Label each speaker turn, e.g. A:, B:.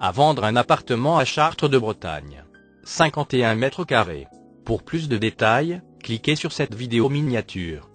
A: À vendre un appartement à Chartres de Bretagne. 51 mètres carrés. Pour plus de détails, cliquez sur cette vidéo miniature.